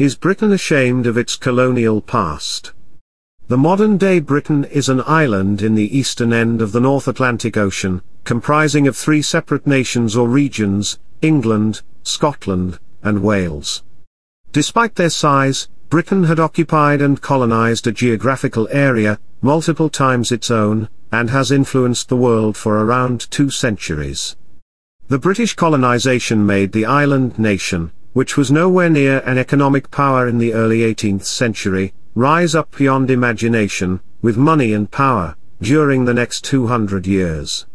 Is Britain ashamed of its colonial past? The modern-day Britain is an island in the eastern end of the North Atlantic Ocean, comprising of three separate nations or regions, England, Scotland, and Wales. Despite their size, Britain had occupied and colonized a geographical area, multiple times its own, and has influenced the world for around two centuries. The British colonization made the island nation, which was nowhere near an economic power in the early 18th century, rise up beyond imagination, with money and power, during the next 200 years.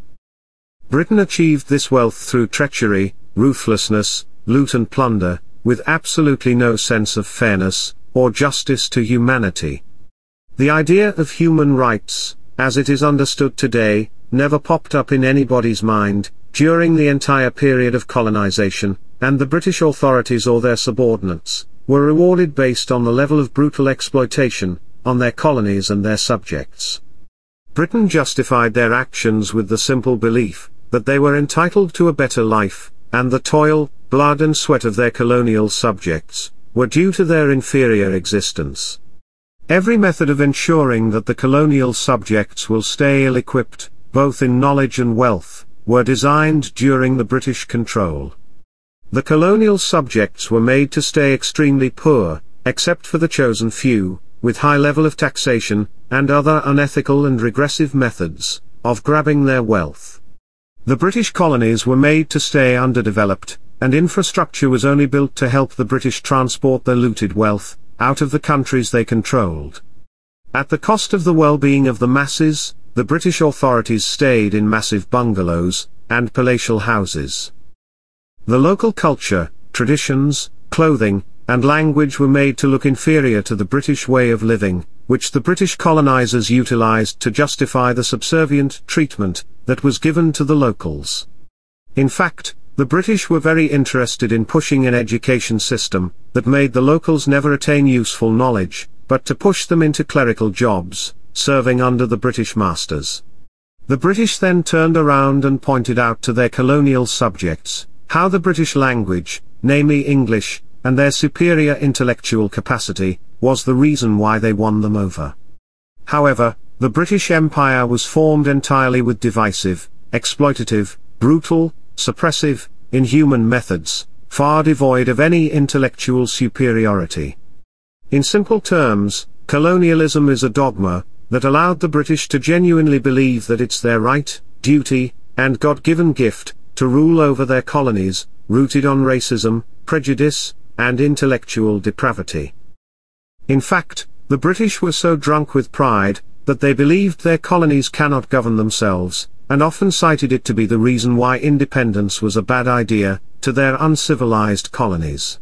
Britain achieved this wealth through treachery, ruthlessness, loot and plunder, with absolutely no sense of fairness, or justice to humanity. The idea of human rights, as it is understood today, never popped up in anybody's mind, during the entire period of colonization, and the British authorities or their subordinates, were rewarded based on the level of brutal exploitation, on their colonies and their subjects. Britain justified their actions with the simple belief, that they were entitled to a better life, and the toil, blood and sweat of their colonial subjects, were due to their inferior existence. Every method of ensuring that the colonial subjects will stay ill-equipped, both in knowledge and wealth, were designed during the British control. The colonial subjects were made to stay extremely poor, except for the chosen few, with high level of taxation, and other unethical and regressive methods, of grabbing their wealth. The British colonies were made to stay underdeveloped, and infrastructure was only built to help the British transport their looted wealth, out of the countries they controlled. At the cost of the well-being of the masses, the British authorities stayed in massive bungalows, and palatial houses. The local culture, traditions, clothing, and language were made to look inferior to the British way of living, which the British colonizers utilized to justify the subservient treatment that was given to the locals. In fact, the British were very interested in pushing an education system that made the locals never attain useful knowledge, but to push them into clerical jobs, serving under the British masters. The British then turned around and pointed out to their colonial subjects, how the British language, namely English, and their superior intellectual capacity, was the reason why they won them over. However, the British Empire was formed entirely with divisive, exploitative, brutal, suppressive, inhuman methods, far devoid of any intellectual superiority. In simple terms, colonialism is a dogma, that allowed the British to genuinely believe that it's their right, duty, and God-given gift, to rule over their colonies, rooted on racism, prejudice, and intellectual depravity. In fact, the British were so drunk with pride, that they believed their colonies cannot govern themselves, and often cited it to be the reason why independence was a bad idea, to their uncivilized colonies.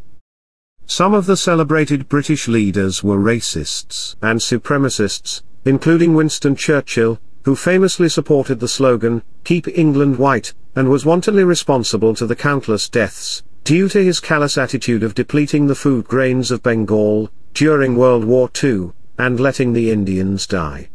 Some of the celebrated British leaders were racists and supremacists, including Winston Churchill, who famously supported the slogan, Keep England White, and was wantonly responsible to the countless deaths, due to his callous attitude of depleting the food grains of Bengal, during World War II, and letting the Indians die.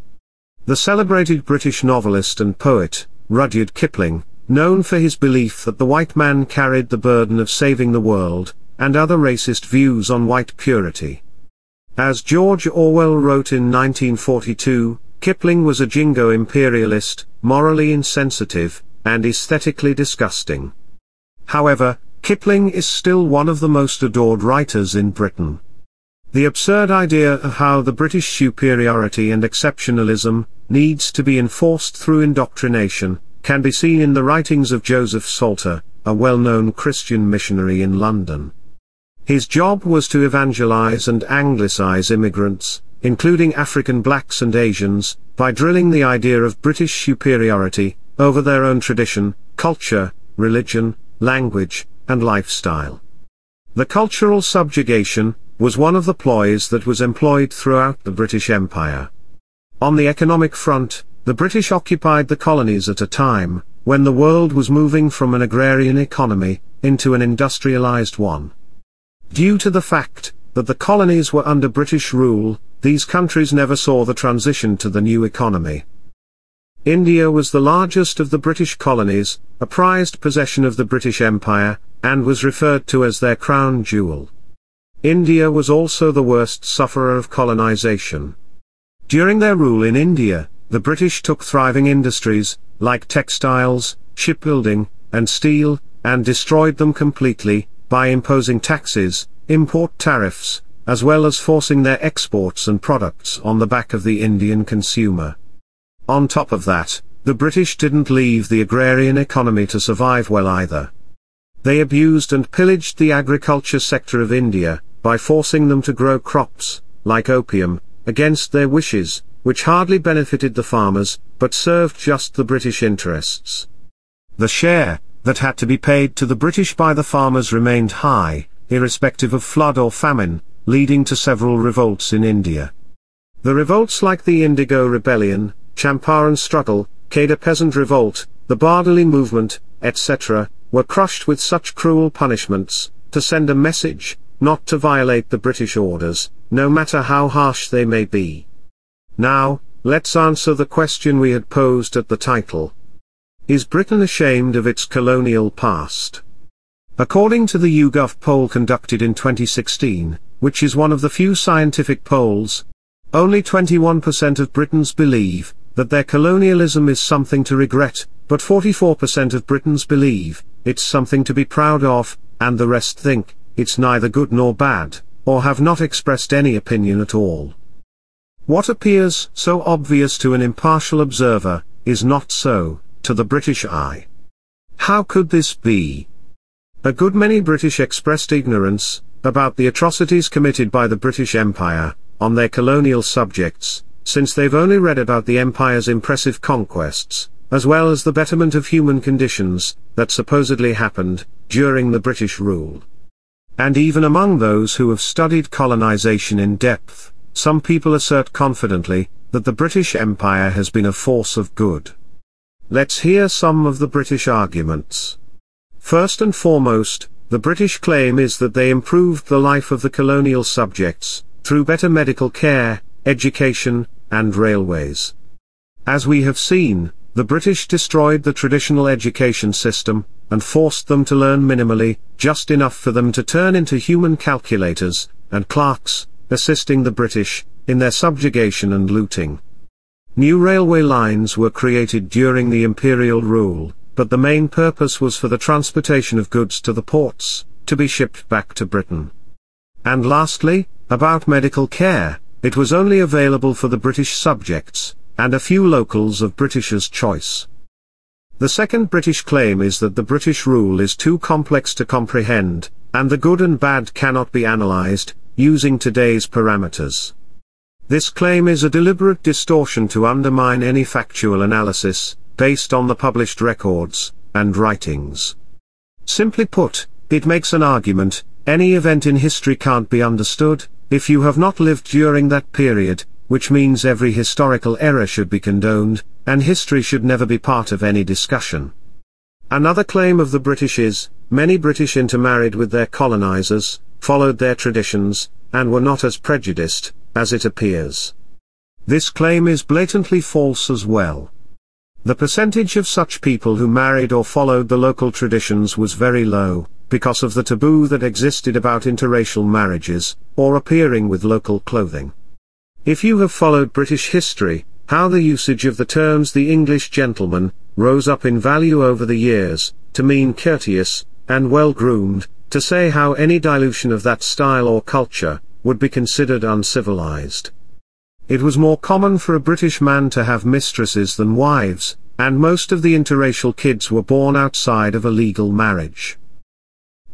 The celebrated British novelist and poet, Rudyard Kipling, known for his belief that the white man carried the burden of saving the world, and other racist views on white purity. As George Orwell wrote in 1942, Kipling was a jingo imperialist, morally insensitive, and aesthetically disgusting. However, Kipling is still one of the most adored writers in Britain. The absurd idea of how the British superiority and exceptionalism needs to be enforced through indoctrination can be seen in the writings of Joseph Salter, a well-known Christian missionary in London. His job was to evangelize and anglicize immigrants, including African blacks and Asians, by drilling the idea of British superiority over their own tradition, culture, religion, language, and lifestyle. The cultural subjugation, was one of the ploys that was employed throughout the British Empire. On the economic front, the British occupied the colonies at a time, when the world was moving from an agrarian economy, into an industrialized one. Due to the fact, that the colonies were under British rule, these countries never saw the transition to the new economy. India was the largest of the British colonies, a prized possession of the British Empire, and was referred to as their crown jewel. India was also the worst sufferer of colonization. During their rule in India, the British took thriving industries, like textiles, shipbuilding, and steel, and destroyed them completely, by imposing taxes, import tariffs, as well as forcing their exports and products on the back of the Indian consumer. On top of that, the British didn't leave the agrarian economy to survive well either. They abused and pillaged the agriculture sector of India, by forcing them to grow crops, like opium, against their wishes, which hardly benefited the farmers, but served just the British interests. The share, that had to be paid to the British by the farmers remained high, irrespective of flood or famine, leading to several revolts in India. The revolts like the Indigo Rebellion, Champaran Struggle, Kheda Peasant Revolt, the Bardoli Movement, etc., were crushed with such cruel punishments, to send a message, not to violate the British orders, no matter how harsh they may be. Now, let's answer the question we had posed at the title. Is Britain ashamed of its colonial past? According to the YouGov poll conducted in 2016, which is one of the few scientific polls, only 21% of Britons believe that their colonialism is something to regret, but 44% of Britons believe it's something to be proud of, and the rest think it's neither good nor bad, or have not expressed any opinion at all. What appears so obvious to an impartial observer, is not so, to the British eye. How could this be? A good many British expressed ignorance, about the atrocities committed by the British Empire, on their colonial subjects, since they've only read about the Empire's impressive conquests, as well as the betterment of human conditions, that supposedly happened, during the British rule. And even among those who have studied colonization in depth, some people assert confidently, that the British Empire has been a force of good. Let's hear some of the British arguments. First and foremost, the British claim is that they improved the life of the colonial subjects, through better medical care, education, and railways. As we have seen, the British destroyed the traditional education system, and forced them to learn minimally, just enough for them to turn into human calculators, and clerks, assisting the British, in their subjugation and looting. New railway lines were created during the imperial rule, but the main purpose was for the transportation of goods to the ports, to be shipped back to Britain. And lastly, about medical care, it was only available for the British subjects, and a few locals of Britishers' choice. The second British claim is that the British rule is too complex to comprehend, and the good and bad cannot be analysed, using today's parameters. This claim is a deliberate distortion to undermine any factual analysis, based on the published records, and writings. Simply put, it makes an argument, any event in history can't be understood, if you have not lived during that period, which means every historical error should be condoned, and history should never be part of any discussion. Another claim of the British is, many British intermarried with their colonizers, followed their traditions, and were not as prejudiced, as it appears. This claim is blatantly false as well. The percentage of such people who married or followed the local traditions was very low, because of the taboo that existed about interracial marriages, or appearing with local clothing. If you have followed British history, how the usage of the terms the English gentleman, rose up in value over the years, to mean courteous, and well-groomed, to say how any dilution of that style or culture, would be considered uncivilized. It was more common for a British man to have mistresses than wives, and most of the interracial kids were born outside of a legal marriage.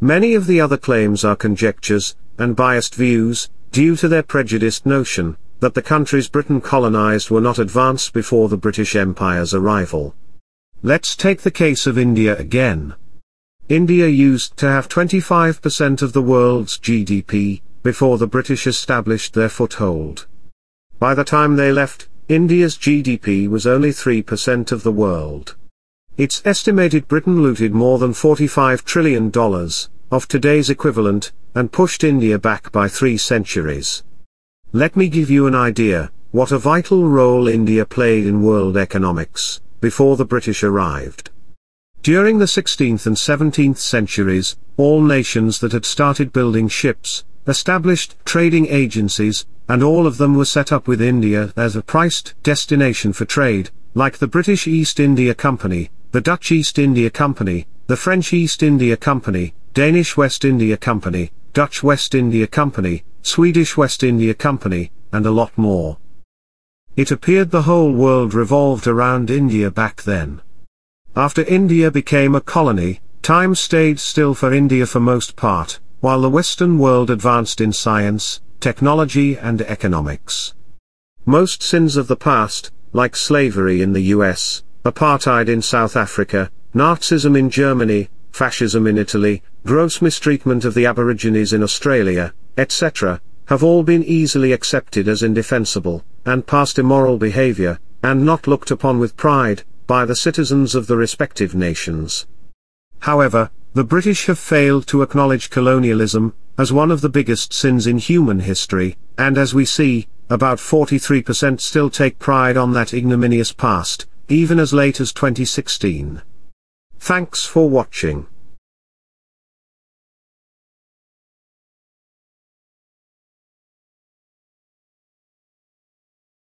Many of the other claims are conjectures, and biased views, due to their prejudiced notion, that the countries Britain colonized were not advanced before the British Empire's arrival. Let's take the case of India again. India used to have 25% of the world's GDP, before the British established their foothold. By the time they left, India's GDP was only 3% of the world. It's estimated Britain looted more than $45 trillion, of today's equivalent, and pushed India back by three centuries. Let me give you an idea, what a vital role India played in world economics, before the British arrived. During the 16th and 17th centuries, all nations that had started building ships, established trading agencies, and all of them were set up with India as a priced destination for trade, like the British East India Company, the Dutch East India Company, the French East India Company, Danish West India Company, Dutch West India Company, Swedish West India Company, and a lot more. It appeared the whole world revolved around India back then. After India became a colony, time stayed still for India for most part, while the Western world advanced in science, technology and economics. Most sins of the past, like slavery in the US, apartheid in South Africa, Nazism in Germany, fascism in Italy, gross mistreatment of the Aborigines in Australia, etc., have all been easily accepted as indefensible, and past immoral behavior, and not looked upon with pride, by the citizens of the respective nations. However, the British have failed to acknowledge colonialism, as one of the biggest sins in human history, and as we see, about 43% still take pride on that ignominious past, even as late as 2016. Thanks for watching.